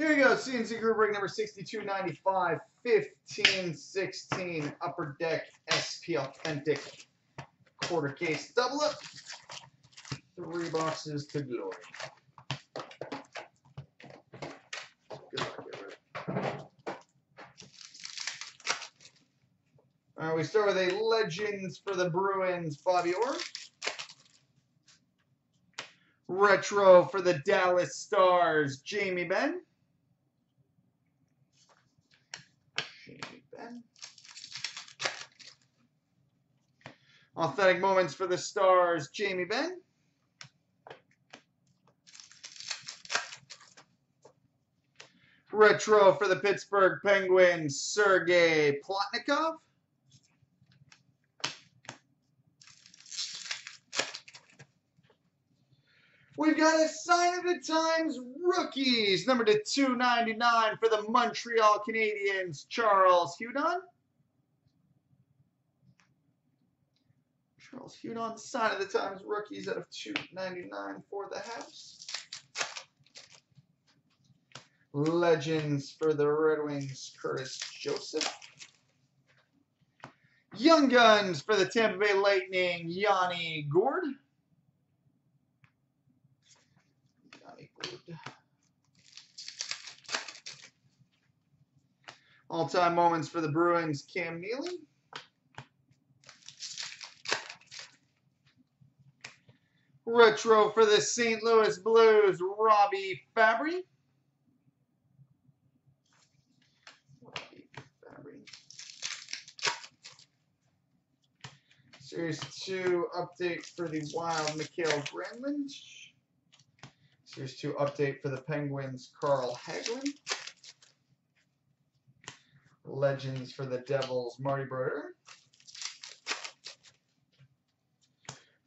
Here we go. CNC Group break number 6295, 1516, Upper Deck SP Authentic quarter case double up. Three boxes to glory. All right, we start with a Legends for the Bruins, Bobby Orr. Retro for the Dallas Stars, Jamie Benn. Benn. Authentic moments for the Stars, Jamie Benn. Retro for the Pittsburgh Penguins, Sergei Plotnikov. We've got a sign of the times rookies, number to 299 for the Montreal Canadiens, Charles Hudon. Charles Hudon, sign of the times rookies out of 299 for the house. Legends for the Red Wings, Curtis Joseph. Young Guns for the Tampa Bay Lightning, Yanni Gourde. Yanni Gourde. All-time moments for the Bruins, Cam Neely. Retro for the St. Louis Blues, Robby Fabbri. Series 2 update for the Wild, Mikael Granlund. Series 2 update for the Penguins, Carl Hagelin. Legends for the Devils, Marty Brodeur.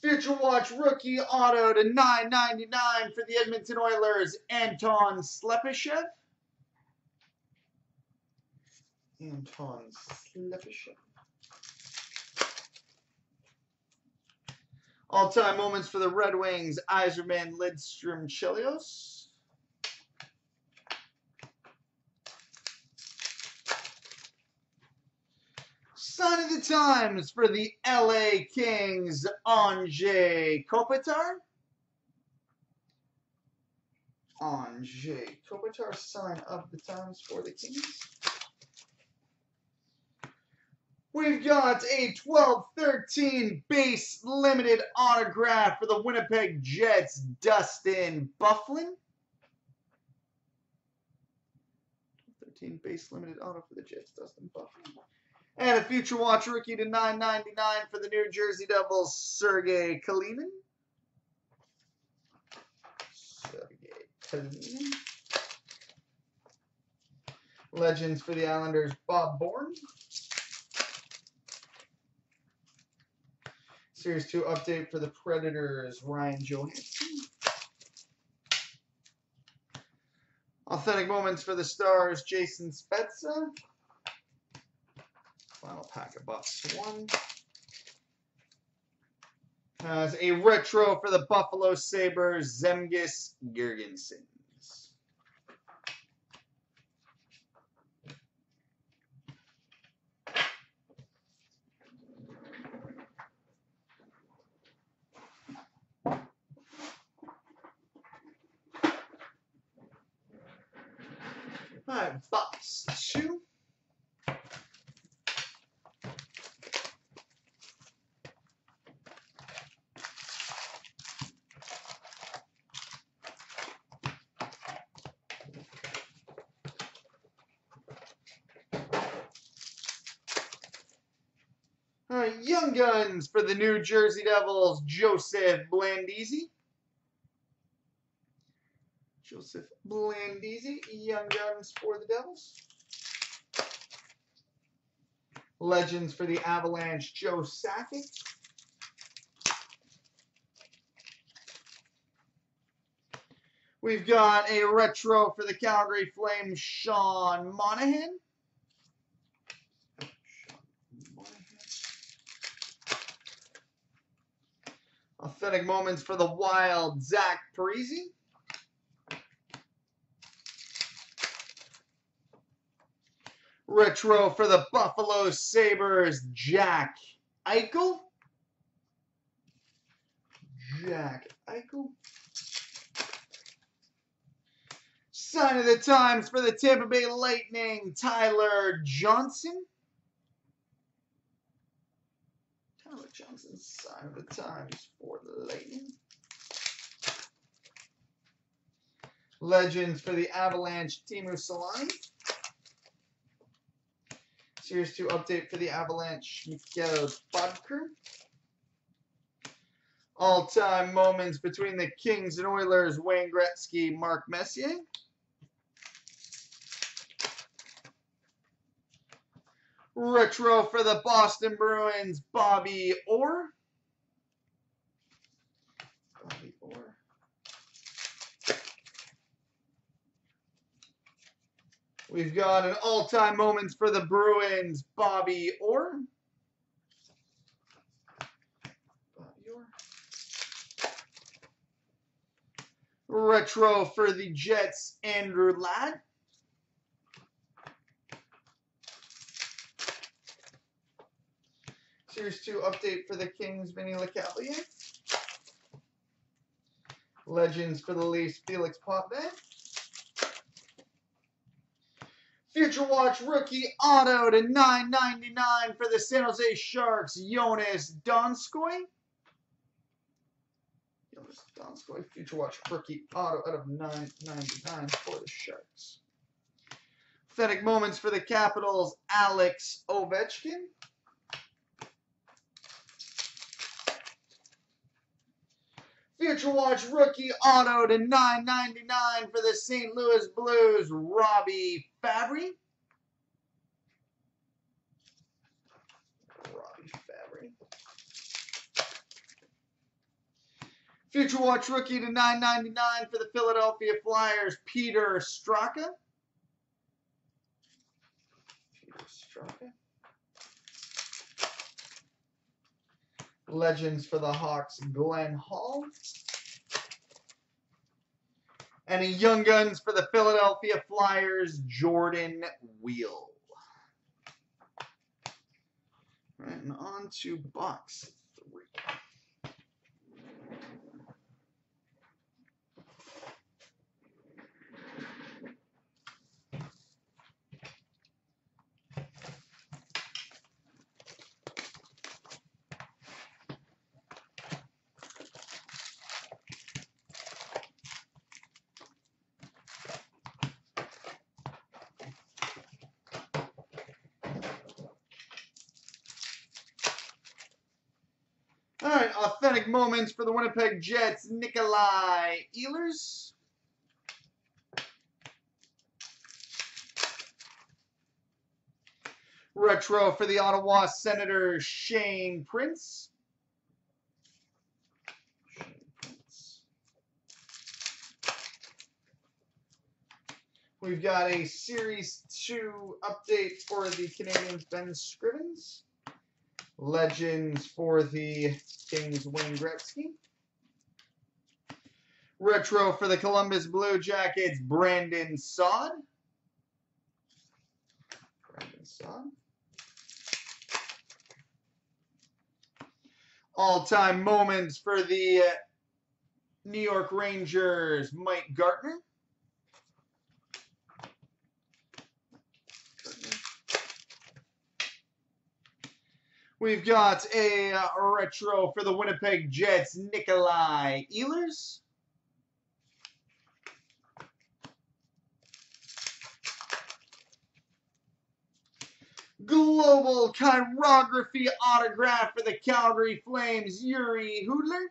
Future Watch rookie auto to 9.99 for the Edmonton Oilers, Anton Slepyshev. Anton Slepyshev. All-time moments for the Red Wings, Yzerman, Lidstrom, Chelios. Sign of the times for the LA Kings, Anze Kopitar. Anze Kopitar, sign of the times for the Kings. We've got a 12-13 base limited autograph for the Winnipeg Jets, Dustin Byfuglien. 13 base limited auto for the Jets, Dustin Byfuglien. And a Future Watch rookie to 9.99 for the New Jersey Devils, Sergey Kalinin. Sergey Kalinin. Legends for the Islanders, Bob Bourne. Series 2 update for the Predators, Ryan Johansen. Authentic moments for the Stars, Jason Spezza. Final pack of box one. Has a retro for the Buffalo Sabres, Zemgus Girgensons. All right, box two. All right, Young for the New Jersey Devils, Joseph Blandisi. Joseph Blandisi, Young Guns for the Devils. Legends for the Avalanche, Joe Sakic. We've got a retro for the Calgary Flames, Sean Monahan. Authentic moments for the Wild, Zach Parise. Retro for the Buffalo Sabres, Jack Eichel. Jack Eichel. Sign of the times for the Tampa Bay Lightning, Tyler Johnson. Tyler Johnson, sign of the times for the Lightning. Legends for the Avalanche, Teemu Selanne. Series 2 update for the Avalanche, Mikkel Boedker. All-time moments between the Kings and Oilers, Wayne Gretzky, Mark Messier. Retro for the Boston Bruins, Bobby Orr. Bobby Orr. We've got an all-time moments for the Bruins, Bobby Orr. Bobby Orr. Retro for the Jets, Andrew Ladd. Series 2 update for the Kings, Vinny LeCavalier. Legends for the Leafs, Felix Potvin. Future Watch rookie auto to 9.99 for the San Jose Sharks, Joonas Donskoi. Joonas Donskoi, Future Watch rookie auto out of 9.99 for the Sharks. Authentic moments for the Capitals, Alex Ovechkin. Future Watch rookie auto to 9.99 for the St. Louis Blues, Robby Fabbri. Robby Fabbri. Future Watch rookie to 9.99 for the Philadelphia Flyers, Peter Straka. Peter Straka. Legends for the Hawks, Glenn Hall. And a Young Guns for the Philadelphia Flyers, Jordan Weal. And on to box three. All right, authentic moments for the Winnipeg Jets, Nikolai Ehlers. Retro for the Ottawa Prince. Shane Prince. We've got a Series 2 update for the Canadiens, Ben Scrivens. Legends for the Kings, Wayne Gretzky. Retro for the Columbus Blue Jackets, Brandon Saad. Brandon Saad. All-time moments for the uh, New York Rangers, Mike Gartner. We've got a uh, retro for the Winnipeg Jets, Nikolai Ehlers. Global chirography autograph for the Calgary Flames, Jiri Hudler.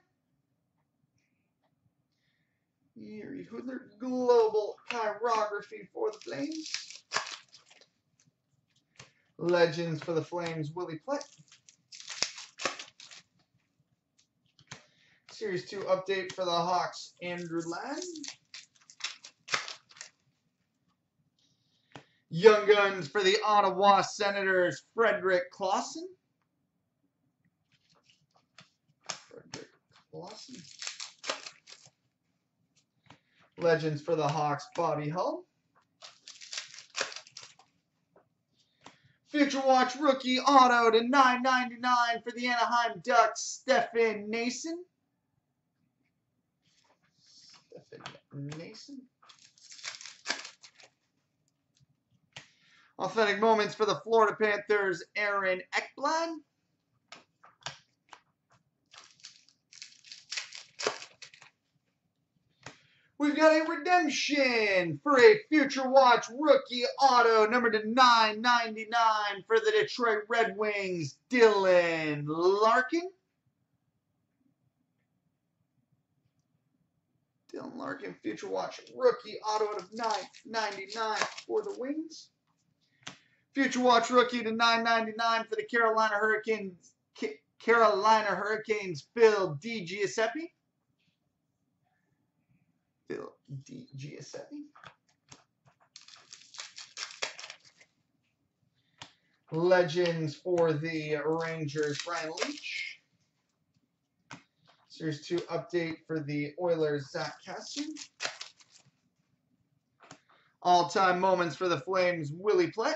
Jiri Hudler, global chirography for the Flames. Legends for the Flames, Willi Plett. Series 2 update for the Hawks, Andrew Ladd. Young Guns for the Ottawa Senators, Fredrik Claesson. Fredrik Claesson. Legends for the Hawks, Bobby Hull. Future Watch rookie auto to 9.99 for the Anaheim Ducks, Stefan Noesen. Authentic moments for the Florida Panthers, Aaron Ekblad. We've got a redemption for a Future Watch rookie auto, number to 999 for the Detroit Red Wings, Dylan Larkin. Dylan Larkin, Future Watch rookie auto out of 999 for the Wings. Future Watch rookie to 999 for the Carolina Hurricanes, Carolina Hurricanes, Phil Di Giuseppe. Phil Di Giuseppe. Legends for the Rangers, Brian Leetch. Series 2 update for the Oilers, Zach Kassian. All-time moments for the Flames, Willi Plett.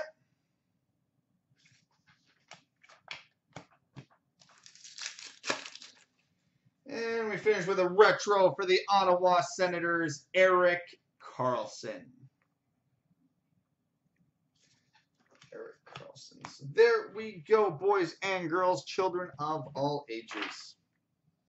And we finish with a retro for the Ottawa Senators, Erik Karlsson. Erik Karlsson. So there we go, boys and girls, children of all ages.